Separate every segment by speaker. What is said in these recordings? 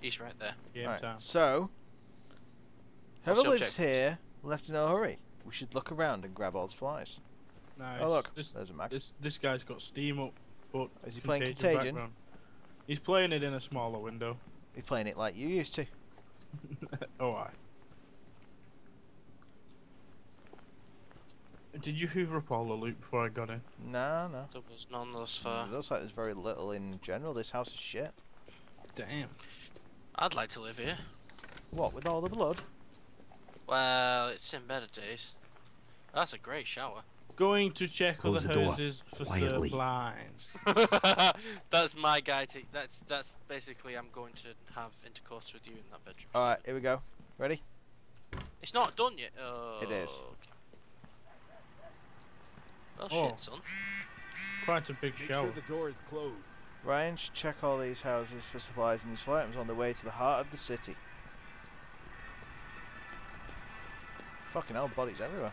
Speaker 1: he's right there.
Speaker 2: Game
Speaker 3: Right, so whoever
Speaker 1: What's the
Speaker 3: lives here left in a hurry. We should look around and grab all the supplies.
Speaker 2: Nice.
Speaker 3: Oh look,
Speaker 2: This,
Speaker 3: there's a mag.
Speaker 2: this this guy's got Steam up, but
Speaker 3: Is he playing
Speaker 2: Contagion
Speaker 3: Contagion?
Speaker 2: background. He's playing it in a smaller window.
Speaker 3: He's playing it like you used to.
Speaker 2: oh, I. Did you hoover up all the loot before I got in?
Speaker 3: No, no.
Speaker 1: There was none thus far.
Speaker 3: It looks like there's very little in general. This house is shit.
Speaker 2: Damn.
Speaker 1: I'd like to live here.
Speaker 3: What with all the blood?
Speaker 1: Well, it's in better days. That's a great shower.
Speaker 2: Going to check
Speaker 4: Close
Speaker 2: other
Speaker 4: the door,
Speaker 2: houses for
Speaker 4: quietly.
Speaker 2: supplies.
Speaker 1: that's my guy. To, that's that's basically I'm going to have intercourse with you in that bedroom.
Speaker 3: All right, here we go. Ready?
Speaker 1: It's not done yet. Oh,
Speaker 3: It is.
Speaker 1: okay. Well,
Speaker 2: Oh.
Speaker 1: shit, son.
Speaker 2: Quite a big
Speaker 5: Make
Speaker 2: shower.
Speaker 5: sure the door is closed.
Speaker 3: Ryan should check all these houses for supplies and useful items on the way to the heart of the city. Fucking hell, bodies everywhere.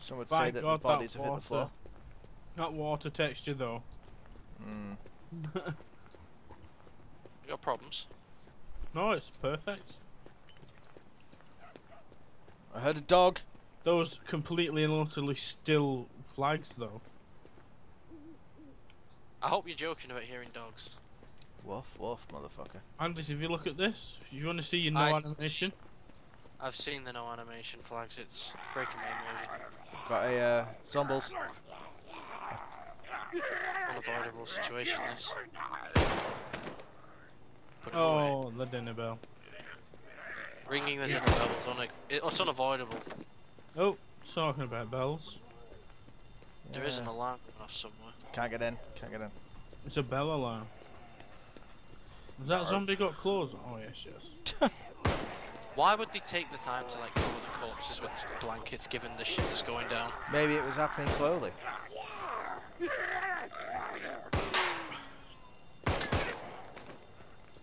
Speaker 3: Some would
Speaker 2: By
Speaker 3: say that
Speaker 2: God,
Speaker 3: the bodies
Speaker 2: that
Speaker 3: have hit the floor.
Speaker 2: Not water texture though.
Speaker 3: Mm.
Speaker 1: You got problems?
Speaker 2: No, it's perfect.
Speaker 3: I heard a dog.
Speaker 2: Those completely and utterly still flags though.
Speaker 1: I hope you're joking about hearing dogs.
Speaker 3: Woof, woof, motherfucker.
Speaker 2: Andres, if you look at this, if you want to see your no
Speaker 1: I see.
Speaker 2: animation,
Speaker 1: I've seen the no animation flags. It's breaking my immersion.
Speaker 3: Got a uh, zombies.
Speaker 1: Unavoidable situation. This. Put him away.
Speaker 2: oh, the dinner bell.
Speaker 1: Ringing the dinner bell is una- it- it's unavoidable.
Speaker 2: Oh, talking about bells.
Speaker 1: There is an
Speaker 3: Yeah.
Speaker 1: alarm off somewhere.
Speaker 3: Can't get in. Can't get in.
Speaker 2: It's a bell alarm. Has that zombie got claws? Oh yes, yes.
Speaker 1: Why would they take the time to like cover the corpses with blankets given the shit that's going down?
Speaker 3: Maybe it was happening slowly.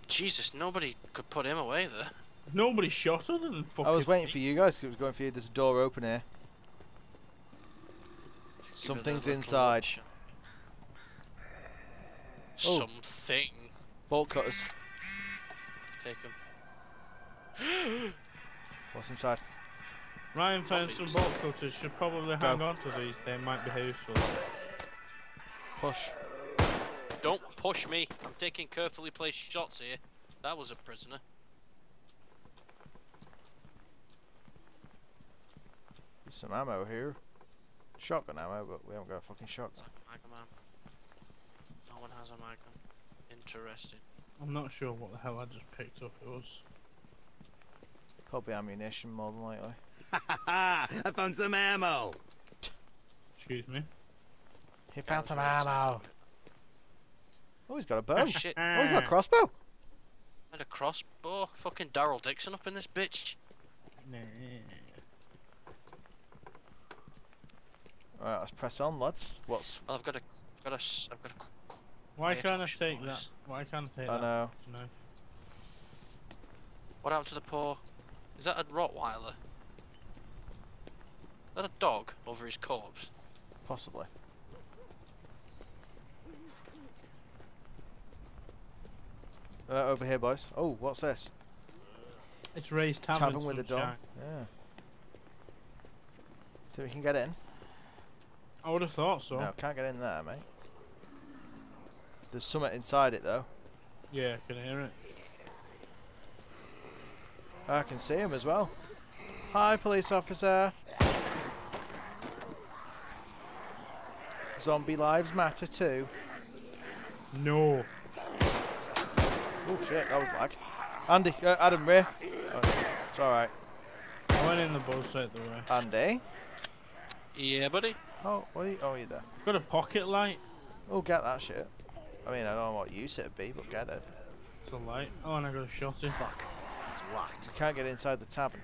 Speaker 1: Jesus, nobody could put him away there.
Speaker 2: Nobody shot other than fucking.
Speaker 3: I was waiting for you guys 'cause it was going for you. There's a door open here.
Speaker 1: Give it a
Speaker 3: Something's inside.
Speaker 1: watch.
Speaker 3: Oh.
Speaker 1: Something.
Speaker 3: Bolt cutters.
Speaker 1: Take them.
Speaker 3: What's inside?
Speaker 2: Ryan found some bolt cutters. Should probably
Speaker 3: Go.
Speaker 2: hang on to these. They might be useful.
Speaker 3: Push.
Speaker 1: Don't push me. I'm taking carefully placed shots here. That was a prisoner.
Speaker 3: There's some ammo here. Shotgun ammo, but we haven't got a fucking shotgun.
Speaker 1: Magnum ammo. No one has a magnum. Interesting.
Speaker 2: I'm not sure what the hell I just picked up. It was.
Speaker 3: Probably ammunition more than likely.
Speaker 4: I found some ammo.
Speaker 2: Excuse me.
Speaker 3: He found
Speaker 1: was
Speaker 3: some ammo. Oh, he's got a ah, bow.
Speaker 1: Oh shit.
Speaker 3: Oh, he's got a ah. crossbow.
Speaker 1: And a crossbow. Fucking Daryl Dixon up in this bitch.
Speaker 2: Nah.
Speaker 3: Alright, let's press on, lads. What's.
Speaker 1: Well, I've got a, got a, s- I've got a.
Speaker 2: Why
Speaker 1: Quiet
Speaker 2: can't I take
Speaker 1: boys.
Speaker 2: that? Why can't I take that?
Speaker 3: I
Speaker 2: that?
Speaker 3: know.
Speaker 2: No.
Speaker 1: What happened to the poor? Is that a Rottweiler? Is that a dog over his corpse?
Speaker 3: Possibly. Uh, over here, boys. Oh, what's this?
Speaker 2: It's Ray's Tavern,
Speaker 3: Tavern with a
Speaker 2: dog.
Speaker 3: Yeah. Think we can get in?
Speaker 2: I would have thought so.
Speaker 3: No, can't get in there, mate. There's something inside it, though.
Speaker 2: Yeah, I can hear it.
Speaker 3: I can see him as well. Hi, police officer. Zombie lives matter too.
Speaker 2: No.
Speaker 3: Oh shit, that was lag. Andy, uh, Adam, rear. Oh, it's alright.
Speaker 2: I went in the boat straight the way.
Speaker 3: Andy.
Speaker 1: Yeah, buddy.
Speaker 3: Oh, what are you? Oh, you're there.
Speaker 2: I've got a pocket light.
Speaker 3: Oh, get that shit. I mean, I don't know what use it'd be, but get it.
Speaker 2: It's a light. Oh, and I got a shot in.
Speaker 4: Fuck. It's locked.
Speaker 3: You can't get inside the tavern.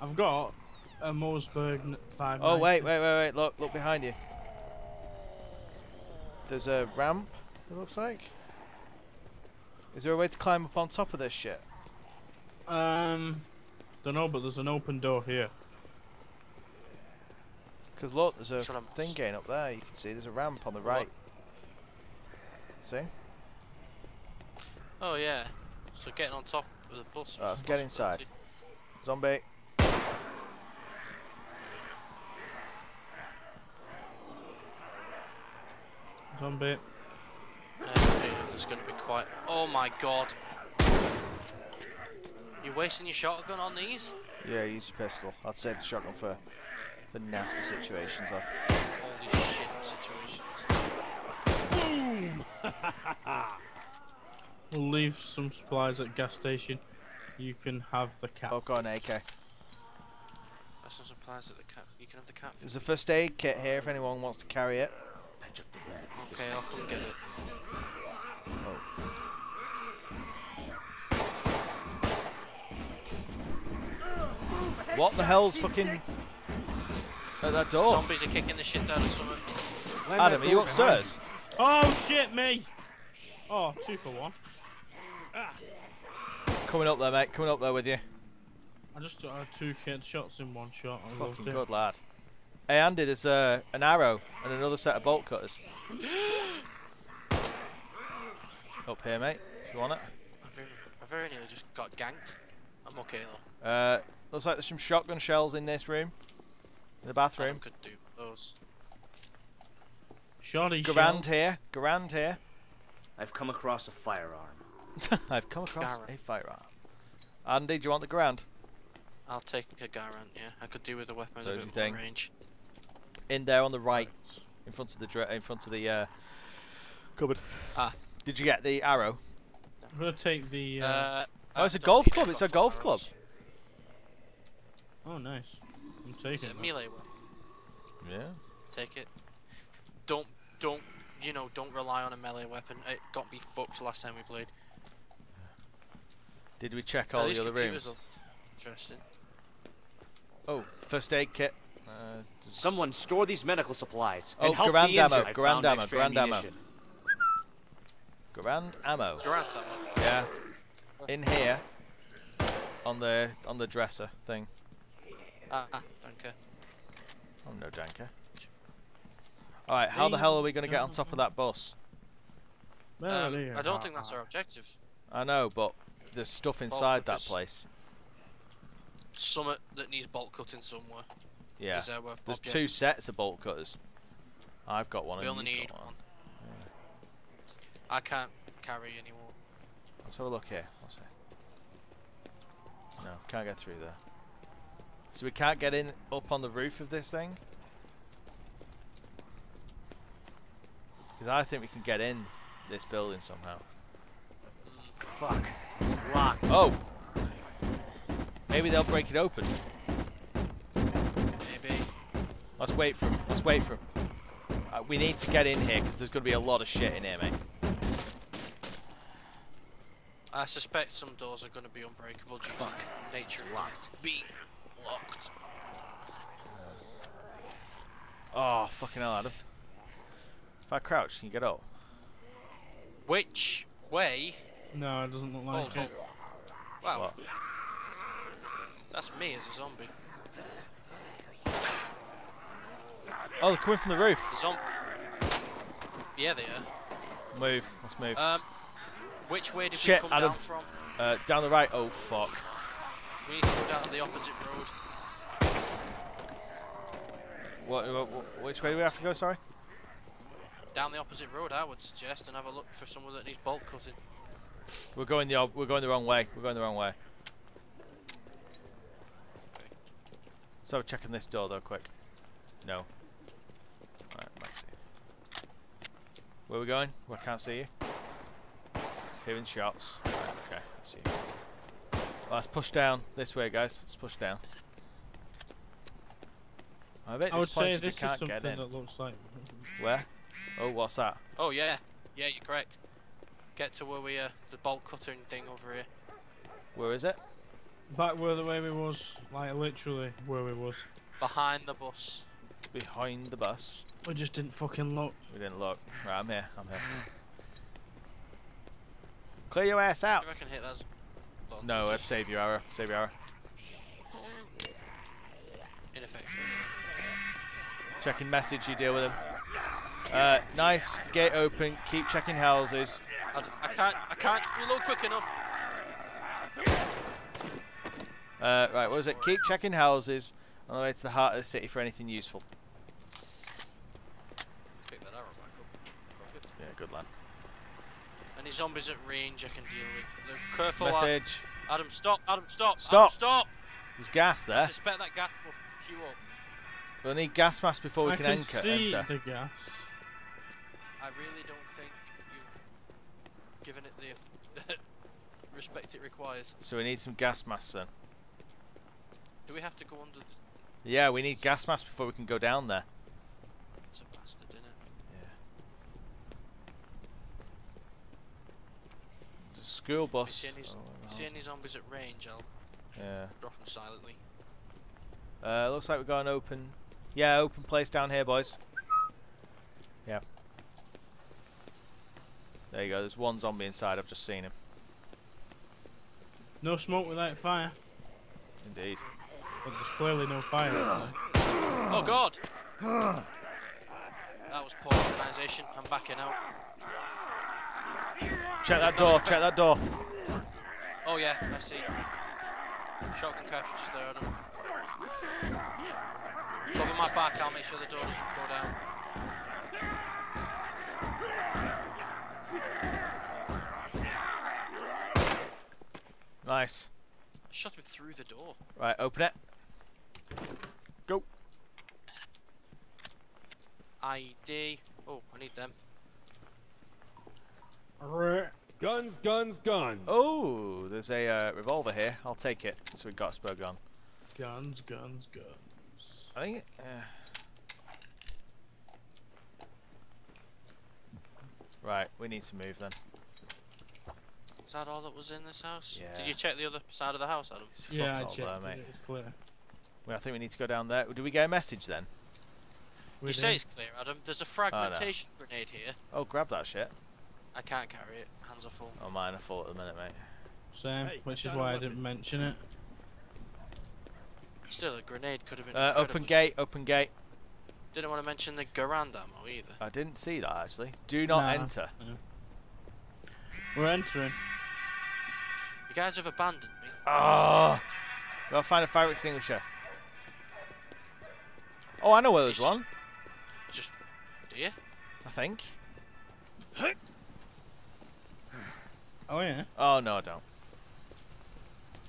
Speaker 2: I've got a Mossberg n- 5
Speaker 3: Oh, wait, wait, wait, wait. Look, look behind you. There's a ramp, it looks like. Is there a way to climb up on top of this shit?
Speaker 2: Um, don't know, but there's an open door here.
Speaker 3: Because look, there's a
Speaker 1: That's what I'm
Speaker 3: thing
Speaker 1: s-
Speaker 3: going up there. You can see there's a ramp on the
Speaker 1: What?
Speaker 3: Right. See?
Speaker 1: Oh yeah. So getting on top of the bus.
Speaker 3: Oh,
Speaker 1: was
Speaker 3: let's get inside. Zombie.
Speaker 2: Zombie.
Speaker 1: I have a feeling there's going to be quite. Oh my god. You're wasting your shotgun on these?
Speaker 3: Yeah, use your pistol. I'd save the shotgun for for nasty situations. Like.
Speaker 2: We'll leave some supplies at gas station. You can have the cat.
Speaker 3: Oh, got an AK.
Speaker 1: That's some supplies at the cat. You can have the cat.
Speaker 3: There's a first aid kit here if anyone wants to carry it.
Speaker 1: Okay, I'll come get it. Oh.
Speaker 3: What the hell's fucking at that door?
Speaker 1: Zombies are kicking the shit out of someone.
Speaker 3: Adam, are you upstairs?
Speaker 2: Oh shit, me! Oh, two for one.
Speaker 3: Coming up there, mate. Coming up there with you.
Speaker 2: I just took uh, two kid shots in one shot. I
Speaker 3: Fucking good lad. Hey Andy, there's uh, an arrow and another set of bolt cutters. up here, mate. If you want it.
Speaker 1: I very, I very nearly just got ganked. I'm okay though.
Speaker 3: Uh, looks like there's some shotgun shells in this room. In the
Speaker 1: Adam
Speaker 3: bathroom.
Speaker 1: could do those.
Speaker 2: Shoddy
Speaker 3: Garand
Speaker 2: shells.
Speaker 3: here. Garand here.
Speaker 4: I've come across a firearm.
Speaker 3: I've come across
Speaker 1: Garand.
Speaker 3: a firearm. Andy, do you want the Garand?
Speaker 1: I'll take a Garand, yeah. I could do with a weapon
Speaker 3: Don't
Speaker 1: a
Speaker 3: you
Speaker 1: bit more
Speaker 3: think?
Speaker 1: range.
Speaker 3: In there on the right, in front of the dra- in front of the uh, cupboard.
Speaker 1: Ah.
Speaker 3: Did you get the arrow?
Speaker 2: I'm gonna take the. Uh,
Speaker 1: Uh,
Speaker 3: Oh, it's a golf club,
Speaker 1: I've
Speaker 3: it's
Speaker 1: got
Speaker 3: a golf
Speaker 1: four
Speaker 3: club.
Speaker 2: oh, nice. I'm
Speaker 1: Is
Speaker 2: taking
Speaker 1: it
Speaker 2: that.
Speaker 1: melee weapon?
Speaker 3: Yeah.
Speaker 1: Take it. Don't, don't, you know, don't rely on a melee weapon. It got me fucked last time we played.
Speaker 3: Did we check all the other rooms?
Speaker 1: look Interesting.
Speaker 3: Oh, first aid kit. Uh,
Speaker 4: Someone store these medical supplies
Speaker 3: Oh,
Speaker 4: and help
Speaker 3: Garand
Speaker 4: the
Speaker 3: ammo,
Speaker 4: injured. I
Speaker 3: Garand
Speaker 4: found
Speaker 3: ammo,
Speaker 4: extra
Speaker 3: Garand ammo.
Speaker 4: ammunition.
Speaker 3: Garand ammo.
Speaker 1: Garand ammo.
Speaker 3: Yeah. In here. On the on the dresser thing.
Speaker 1: Ah, ah, don't care.
Speaker 3: Oh no, danker. All right, how the hell are we gonna get on top of that bus?
Speaker 2: There
Speaker 1: Um, I don't think that's our objective.
Speaker 3: I know, but there's stuff inside that place.
Speaker 1: Summit that needs bolt cutting somewhere.
Speaker 3: Yeah.
Speaker 1: Is our
Speaker 3: There's two sets of bolt cutters. I've got one.
Speaker 1: We only need
Speaker 3: got
Speaker 1: one. I can't carry anymore.
Speaker 3: Let's have a look here. What's it? No, can't get through there. So we can't get in up on the roof of this thing? Because I think we can get in this building somehow.
Speaker 4: Fuck. It's locked.
Speaker 3: Oh! Maybe they'll break it open.
Speaker 1: Maybe.
Speaker 3: Let's wait for 'em. Let's wait for 'em. Uh, we need to get in here because there's going to be a lot of shit in here, mate.
Speaker 1: I suspect some doors are going to be unbreakable due to nature
Speaker 4: Locked.
Speaker 1: being locked.
Speaker 3: Oh, fucking hell, Adam. If I crouch, can you get up?
Speaker 1: Which way?
Speaker 2: No, it doesn't look like
Speaker 1: Hold, hold.
Speaker 2: it.
Speaker 1: Wow.
Speaker 3: What?
Speaker 1: That's me as a zombie.
Speaker 3: Oh, they're coming from the roof.
Speaker 1: The zom- Yeah, they are.
Speaker 3: Move. Let's move.
Speaker 1: Um, which way did
Speaker 3: Shit,
Speaker 1: we come
Speaker 3: Adam.
Speaker 1: down from?
Speaker 3: Uh, down the right. Oh, fuck.
Speaker 1: We need to go down the opposite road.
Speaker 3: What, what, what- which way do we have to go, sorry?
Speaker 1: Down the opposite road, I would suggest, and have a look for someone that needs bolt cutting.
Speaker 3: We're going the we're going the wrong way. We're going the wrong way. Let's have a this door though, quick. No. Alright, let's see. Where are we going? Well, I can't see you. Hearing shots. Right, okay, I see you. Well, let's push down this way, guys. Let's push down. I'm a bit
Speaker 2: I would say this is something that looks like.
Speaker 3: Where? Oh, what's that?
Speaker 1: Oh yeah, yeah, you're correct. Get to where we uh, the bolt cutting thing over here.
Speaker 3: Where is it?
Speaker 2: Back where the way we was, like literally where we was.
Speaker 1: Behind the bus.
Speaker 3: Behind the bus.
Speaker 2: We just didn't fucking look.
Speaker 3: We didn't look. Right, I'm here. I'm here. Clear your ass out.
Speaker 1: You reckon hit that? button
Speaker 3: No,
Speaker 1: to
Speaker 3: I'd save your arrow. Save your arrow.
Speaker 1: ineffectual.
Speaker 3: Checking message. You deal with him. Uh, nice. Gate open. Keep checking houses.
Speaker 1: I, d- I can't. I can't reload quick enough.
Speaker 3: Uh, right, what was it? Keep checking houses on the way to the heart of the city for anything useful.
Speaker 1: Pick that arrow back up. Good.
Speaker 3: Yeah, good lad.
Speaker 1: Any zombies at range I can deal with. Look, careful. Ad-
Speaker 3: Message.
Speaker 1: Adam, stop. Adam, stop.
Speaker 3: Stop.
Speaker 1: Adam, stop.
Speaker 3: There's gas there.
Speaker 1: I
Speaker 3: there.
Speaker 1: suspect that gas will fuck you up.
Speaker 3: We'll need gas mask before we
Speaker 2: I
Speaker 3: can,
Speaker 2: can
Speaker 3: anchor,
Speaker 2: see
Speaker 3: enter.
Speaker 2: the gas.
Speaker 1: I really don't think you've given it the respect it requires.
Speaker 3: So we need some gas masks then.
Speaker 1: Do we have to go under the...
Speaker 3: Yeah, we need gas masks before we can go down there.
Speaker 1: It's a bastard, isn't it?
Speaker 3: Yeah. There's a school bus.
Speaker 1: see any,
Speaker 3: Oh,
Speaker 1: see any zombies at range, I'll
Speaker 3: yeah.
Speaker 1: drop them silently.
Speaker 3: Uh, looks like we've got an open. Yeah, open place down here, boys. Yeah. There you go. There's one zombie inside. I've just seen him.
Speaker 2: No smoke without fire.
Speaker 3: Indeed.
Speaker 2: But there's clearly no fire.
Speaker 1: Oh god! that was poor organisation. I'm backing out.
Speaker 3: Check that door. Check that door.
Speaker 1: Oh yeah, I see. Shotgun cartridges there, Adam. Cover my back, I'll make sure the door doesn't go down.
Speaker 3: Nice.
Speaker 1: Shot him through the door.
Speaker 3: Right, open it. Go.
Speaker 1: ID. Oh, I need them.
Speaker 2: Right.
Speaker 5: Guns, guns, guns.
Speaker 3: Oh, there's a uh, revolver here. I'll take it. So we've got a spur gun.
Speaker 2: Guns, guns, guns.
Speaker 3: I think. Uh, right, we need to move then.
Speaker 1: Is that all that was in this house? Did you check the other side of the house, Adam?
Speaker 3: It's
Speaker 2: Yeah, I checked.
Speaker 3: there, mate.
Speaker 2: It was clear.
Speaker 3: Well, I think we need to go down there. Do we get a message then?
Speaker 2: We
Speaker 1: you
Speaker 2: did.
Speaker 1: say it's clear, Adam. There's a fragmentation grenade here.
Speaker 3: Oh, grab that shit.
Speaker 1: I can't carry it. Hands are full.
Speaker 3: Oh, mine are full at the minute, mate.
Speaker 2: Same,
Speaker 5: Hey,
Speaker 2: which is why I didn't mention it.
Speaker 1: Still, a grenade could have been.
Speaker 3: Uh, open gate, open gate.
Speaker 1: Didn't want to mention the Garand ammo either.
Speaker 3: I didn't see that actually. Do not
Speaker 2: Nah.
Speaker 3: enter.
Speaker 2: We're entering.
Speaker 1: You guys have abandoned me.
Speaker 3: Oh! Gotta find a fire extinguisher. Oh, I know where there's
Speaker 1: It's just-
Speaker 3: one.
Speaker 1: Just, do you?
Speaker 3: I think.
Speaker 2: Oh yeah.
Speaker 3: Oh no, I don't.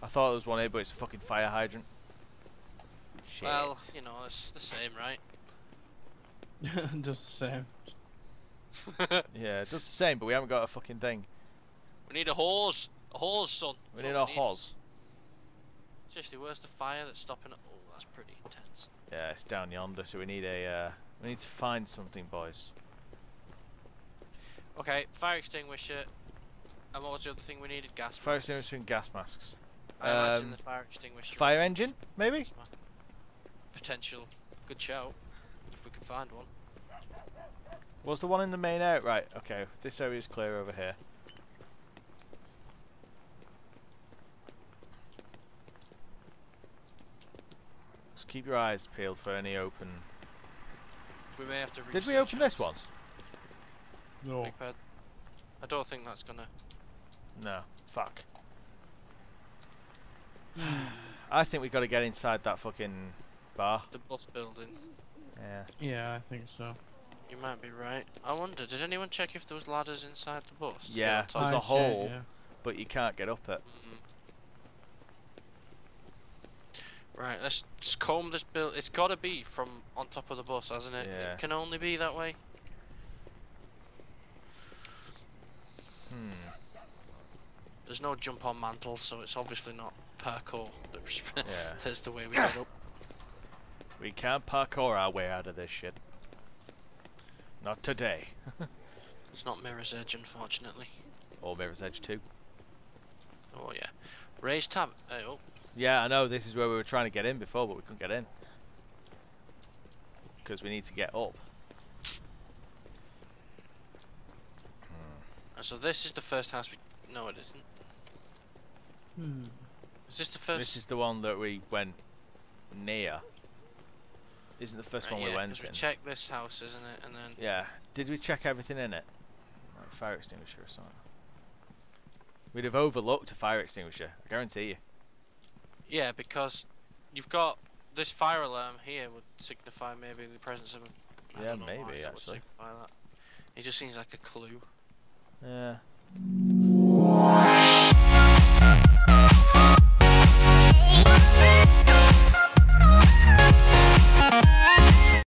Speaker 3: I thought there was one here, but it's a fucking fire hydrant. Shit.
Speaker 1: Well, you know, it's the same, right?
Speaker 2: Just the same.
Speaker 3: yeah, just the same, but we haven't got a fucking thing.
Speaker 1: We need a hose. A hose, son.
Speaker 3: We need
Speaker 1: what
Speaker 3: a hose.
Speaker 1: Seriously, where's the fire that's stopping it? Oh, that's pretty intense.
Speaker 3: Yeah, it's down yonder, so we need a. Uh, we need to find something, boys.
Speaker 1: Okay, fire extinguisher. And what was the other thing we needed? Gas.
Speaker 3: Fire
Speaker 1: masks.
Speaker 3: extinguisher and gas masks.
Speaker 1: I imagine
Speaker 3: Um,
Speaker 1: the fire extinguisher.
Speaker 3: Fire engine, maybe.
Speaker 1: Potential good shout if we can find one.
Speaker 3: Was the one in the main area? Right. Okay. This area is clear over here. Just keep your eyes peeled for any open.
Speaker 1: We may have to.
Speaker 3: Did we open this one?
Speaker 2: No.
Speaker 1: I don't think that's gonna.
Speaker 3: No. Fuck. I think we got to get inside that fucking bar.
Speaker 1: The bus building.
Speaker 3: Yeah.
Speaker 2: Yeah, I think so.
Speaker 1: You might be right. I wonder, did anyone check if there was ladders inside the bus?
Speaker 3: Yeah,
Speaker 1: on?
Speaker 3: There's a
Speaker 2: I checked,
Speaker 3: hole.
Speaker 2: yeah.
Speaker 3: But you can't get up it.
Speaker 1: Mm. Right, let's just comb this build. It's got to be from on top of the bus, hasn't it?
Speaker 3: Yeah.
Speaker 1: It can only be that way.
Speaker 3: Hmm.
Speaker 1: There's no jump on mantle, so it's obviously not parkour. That's
Speaker 3: Yeah.
Speaker 1: That's the way we get up.
Speaker 3: We can't parkour our way out of this shit. Not today.
Speaker 1: It's not Mirror's Edge, unfortunately.
Speaker 3: Or Mirror's Edge 2.
Speaker 1: Oh yeah. Raised tab. Uh, oh,
Speaker 3: Yeah, I know. This is where we were trying to get in before, but we couldn't get in. Because we need to get up.
Speaker 1: uh, so this is the first house we. No, it isn't.
Speaker 2: Hmm.
Speaker 1: Is this the first?
Speaker 3: This is the one that we went near. Isn't the first one we
Speaker 1: went
Speaker 3: went
Speaker 1: 'cause
Speaker 3: in?
Speaker 1: We checked this house, isn't it? And then
Speaker 3: yeah. Did we check everything in it? Like fire extinguisher or something. We'd have overlooked a fire extinguisher. I guarantee you.
Speaker 1: Yeah, because you've got this fire alarm here would signify maybe the presence of a. I
Speaker 3: Yeah, maybe, actually.
Speaker 1: It just seems like a clue.
Speaker 3: Yeah.